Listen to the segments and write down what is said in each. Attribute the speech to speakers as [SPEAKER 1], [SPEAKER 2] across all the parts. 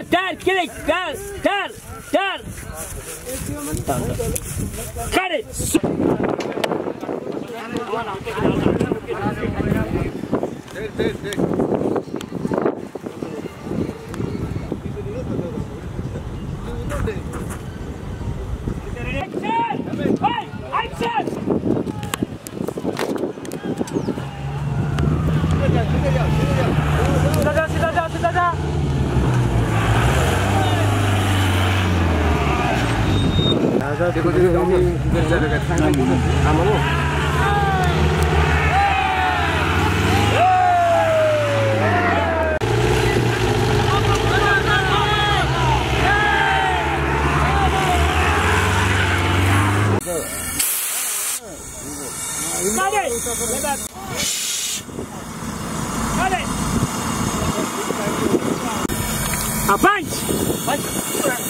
[SPEAKER 1] Dar, dar, kelek, dar, dar, dar. Kare. Tek, Avante! Avante!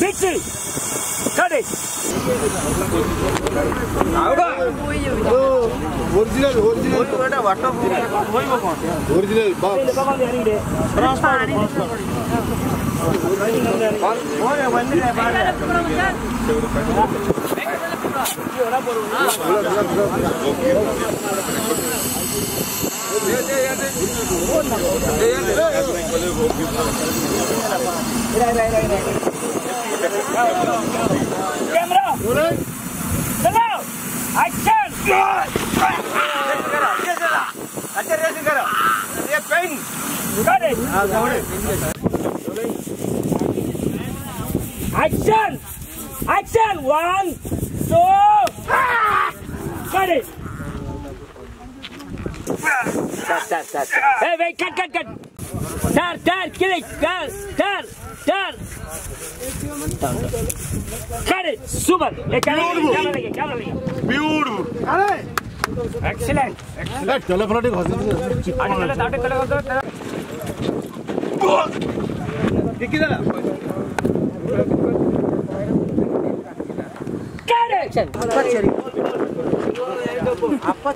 [SPEAKER 1] দিচ্ছি কাটে original
[SPEAKER 2] original ওটা water হইব কোন অরিজিনাল
[SPEAKER 1] বাপ ট্রান্সপারেন্ট
[SPEAKER 2] ওরে বন্ধ রে বাবা ওরা বড় না এই এই এই এই Camera!
[SPEAKER 1] चलो एक्शन
[SPEAKER 2] अच्छा रेस करो ये पेन
[SPEAKER 1] कर एक्शन एक्शन वन टू कर Stop, stop, stop. Hey, wait, cut, cut, cut. Ter ter kilik ter ter ter. Cut it. Super. Beautiful. Beautiful. Kare. Excellent. Excellent.
[SPEAKER 2] चलो फटाफट घोषित करो.
[SPEAKER 1] आटे चले आटे चले घोषित. दिखी था ना. Cut it. Action. Action. Apa?